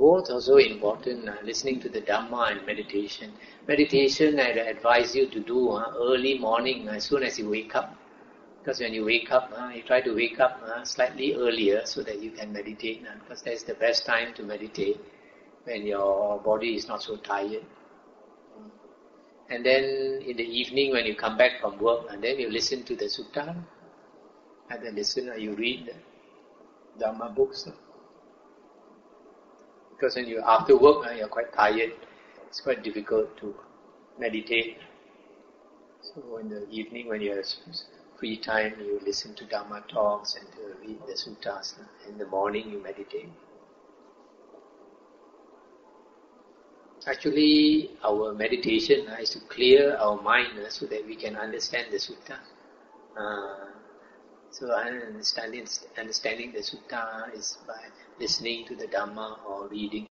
Both also important, uh, listening to the Dhamma and meditation. Meditation I advise you to do uh, early morning as soon as you wake up. Because when you wake up, uh, you try to wake up uh, slightly earlier so that you can meditate. Uh, because that's the best time to meditate when your body is not so tired. And then in the evening when you come back from work, and then you listen to the sutta, and then listen, or you read the Dhamma books. Because when you after work, you're quite tired. It's quite difficult to meditate. So in the evening when you have free time, you listen to Dharma talks and read the suttas. In the morning, you meditate. Actually, our meditation uh, is to clear our mind uh, so that we can understand the sutta. Uh, so understanding, understanding the sutta is by listening to the Dhamma or reading.